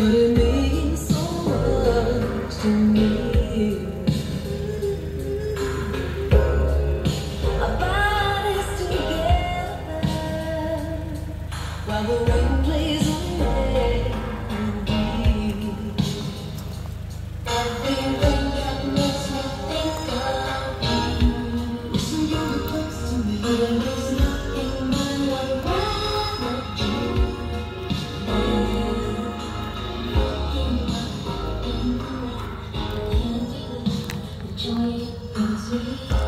but it means so much to me. Together while the rain plays. Absolutely.